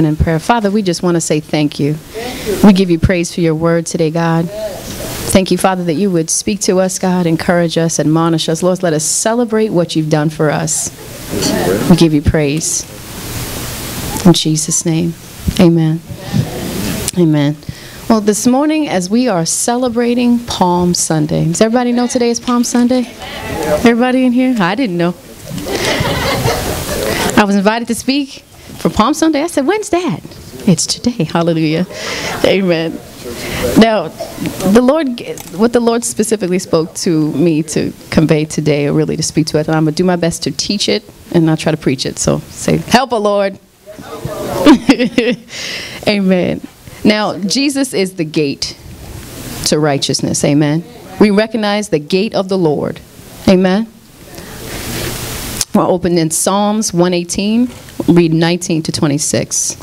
open in prayer. Father, we just want to say thank you. We give you praise for your word today, God. Thank you, Father, that you would speak to us, God, encourage us, admonish us. Lord, let us celebrate what you've done for us. We give you praise. In Jesus' name, amen. Amen. Well, this morning, as we are celebrating Palm Sunday, does everybody know today is Palm Sunday? Everybody in here? I didn't know. I was invited to speak for Palm Sunday. I said, when's that? It's today. Hallelujah. Amen. Now, the Lord, what the Lord specifically spoke to me to convey today, or really to speak to it, and I'm going to do my best to teach it and not try to preach it. So say, help, a Lord. Amen. Now, Jesus is the gate to righteousness. Amen. We recognize the gate of the Lord. Amen. We're open in Psalms 118, read 19 to 26.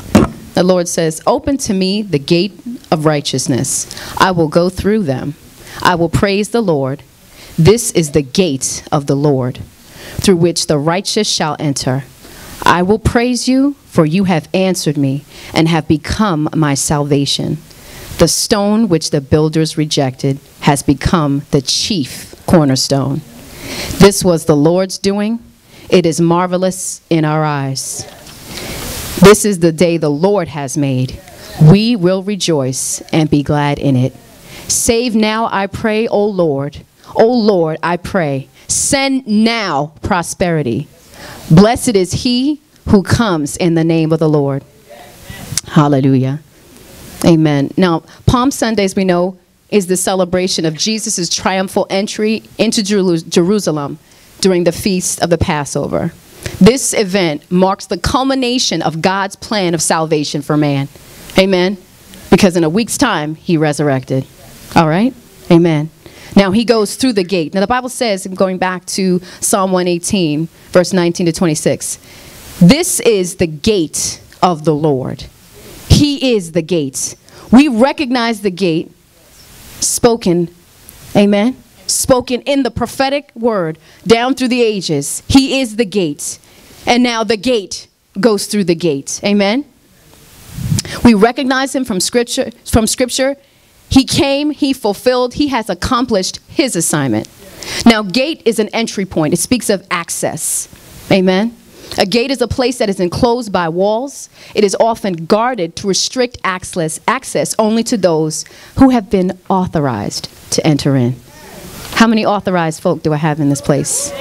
The Lord says, Open to me the gate of righteousness. I will go through them. I will praise the Lord. This is the gate of the Lord, through which the righteous shall enter. I will praise you, for you have answered me and have become my salvation. The stone which the builders rejected has become the chief cornerstone. This was the Lord's doing. It is marvelous in our eyes. This is the day the Lord has made. We will rejoice and be glad in it. Save now, I pray, O Lord. O Lord, I pray. Send now prosperity. Blessed is he who comes in the name of the Lord. Hallelujah. Amen. Now, Palm Sundays, we know, is the celebration of Jesus' triumphal entry into Jerusalem during the feast of the Passover. This event marks the culmination of God's plan of salvation for man. Amen. Because in a week's time, he resurrected. All right? Amen. Now he goes through the gate. Now the Bible says, going back to Psalm 118, verse 19 to 26, this is the gate of the Lord. He is the gate. We recognize the gate spoken, amen, spoken in the prophetic word down through the ages. He is the gate. And now the gate goes through the gate. Amen. We recognize him from scripture from scripture. He came, he fulfilled, he has accomplished his assignment. Now gate is an entry point. It speaks of access. Amen. A gate is a place that is enclosed by walls. It is often guarded to restrict access, access only to those who have been authorized to enter in. How many authorized folk do I have in this place?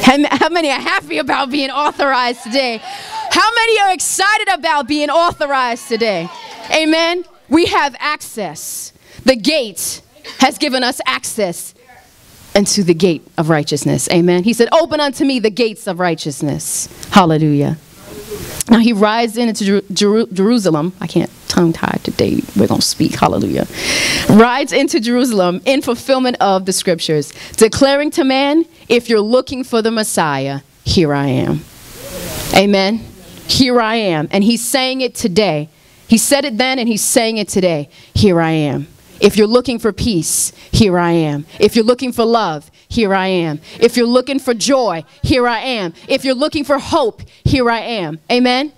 How many are happy about being authorized today? How many are excited about being authorized today? Amen. We have access. The gate has given us access into the gate of righteousness. Amen. He said, Open unto me the gates of righteousness. Hallelujah. Now he rides into Jer Jer Jerusalem. I can't tongue tie today. We're going to speak. Hallelujah. Rides into Jerusalem in fulfillment of the scriptures, declaring to man, if you're looking for the Messiah, here I am. Amen. Here I am. And he's saying it today. He said it then and he's saying it today. Here I am. If you're looking for peace, here I am. If you're looking for love, here I am. If you're looking for joy, here I am. If you're looking for hope, here I am. Amen?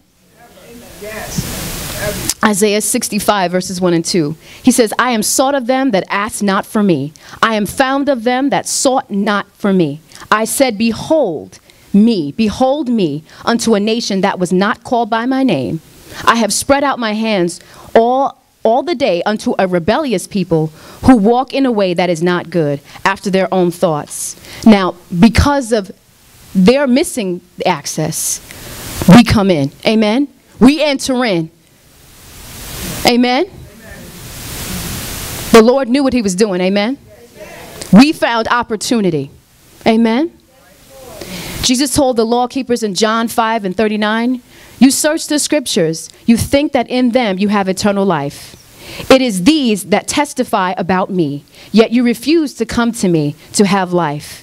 Yes. Isaiah 65, verses 1 and 2. He says, I am sought of them that asked not for me. I am found of them that sought not for me. I said, Behold me, behold me, unto a nation that was not called by my name. I have spread out my hands all all the day unto a rebellious people who walk in a way that is not good after their own thoughts. Now, because of their missing access, we come in. Amen. We enter in. Amen. The Lord knew what he was doing. Amen. We found opportunity. Amen. Jesus told the law keepers in John 5 and 39, you search the scriptures. You think that in them you have eternal life. It is these that testify about me, yet you refuse to come to me to have life.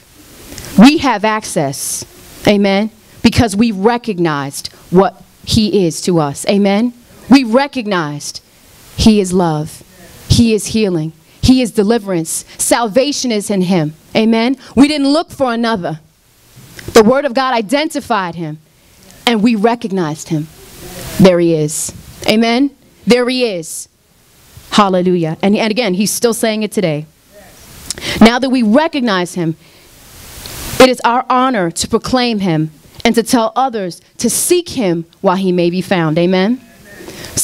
We have access, amen, because we recognized what he is to us, amen. We recognized he is love, he is healing, he is deliverance, salvation is in him, amen. We didn't look for another. The word of God identified him and we recognized him. There he is. Amen. There he is. Hallelujah. And, and again, he's still saying it today. Now that we recognize him, it is our honor to proclaim him and to tell others to seek him while he may be found. Amen.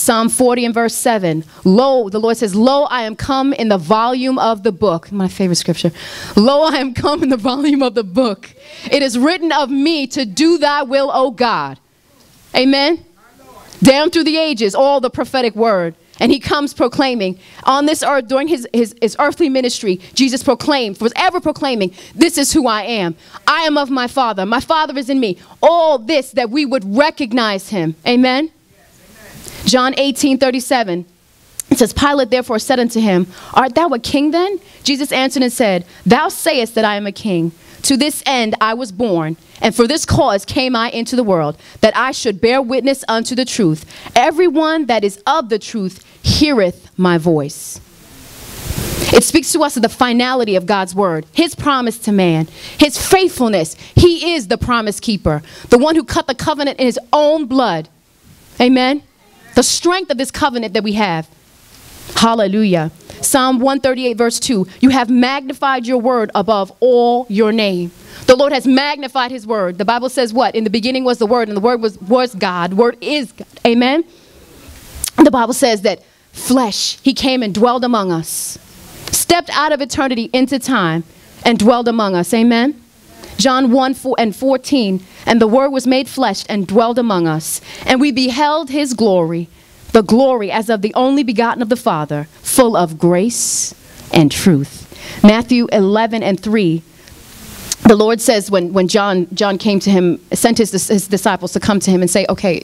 Psalm 40 and verse 7. Lo, the Lord says, Lo, I am come in the volume of the book. My favorite scripture. Lo, I am come in the volume of the book. It is written of me to do thy will, O God. Amen. Down through the ages, all the prophetic word. And he comes proclaiming on this earth during his, his, his, earthly ministry, Jesus proclaimed, was ever proclaiming, This is who I am. I am of my Father. My Father is in me. All this that we would recognize him. Amen. John 18 37. It says, Pilate therefore said unto him, Art thou a king then? Jesus answered and said, Thou sayest that I am a king. To this end I was born, and for this cause came I into the world, that I should bear witness unto the truth. Everyone that is of the truth heareth my voice. It speaks to us of the finality of God's word, his promise to man, his faithfulness. He is the promise keeper, the one who cut the covenant in his own blood. Amen the strength of this covenant that we have. Hallelujah. Psalm 138, verse 2 You have magnified your word above all your name. The Lord has magnified his word. The Bible says what? In the beginning was the word, and the word was, was God. Word is God. Amen. The Bible says that flesh, he came and dwelled among us, stepped out of eternity into time and dwelled among us. Amen. John 1 4 and 14. And the Word was made flesh and dwelled among us. And we beheld his glory, the glory as of the only begotten of the Father, full of grace and truth. Matthew 11 and 3. The Lord says when, when John, John came to him, sent his, his disciples to come to him and say, Okay,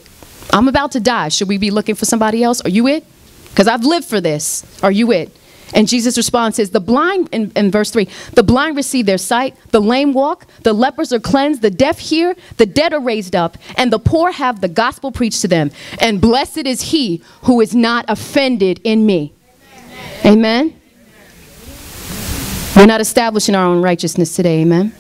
I'm about to die. Should we be looking for somebody else? Are you it? Because I've lived for this. Are you it? And Jesus' response is the blind, in, in, verse 3, the blind receive their sight, the lame walk, the lepers are cleansed, the deaf hear, the dead are raised up, and the poor have the gospel preached to them. And blessed is he who is not offended in me. Amen. amen. We're not establishing our own righteousness today. Amen.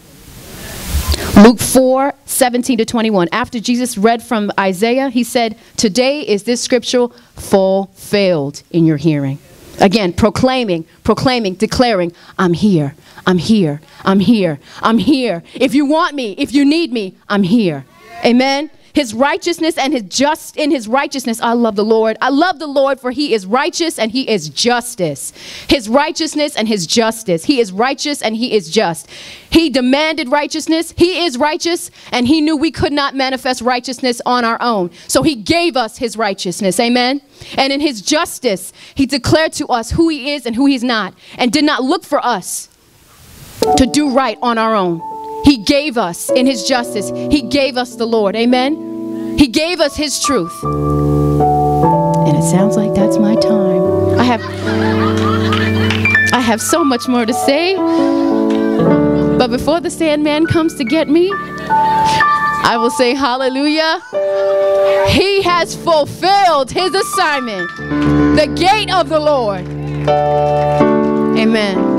Luke 4, 17 to 21. After Jesus read from Isaiah, he said, Today is this scripture fulfilled in your hearing. Again, proclaiming, proclaiming, declaring, I'm here, I'm here, I'm here, I'm here. If you want me, if you need me, I'm here. Amen. His righteousness and his just in his righteousness. I love the Lord. I love the Lord for he is righteous and he is justice. His righteousness and his justice. He is righteous and he is just. He demanded righteousness. He is righteous and he knew we could not manifest righteousness on our own. So he gave us his righteousness. Amen. And in his justice, he declared to us who he is and who he's not and did not look for us to do right on our own. He gave us in His justice, He gave us the Lord. Amen? He gave us His truth. And it sounds like that's my time. I have, I have so much more to say. But before the Sandman comes to get me, I will say hallelujah. He has fulfilled his assignment. The gate of the Lord. Amen.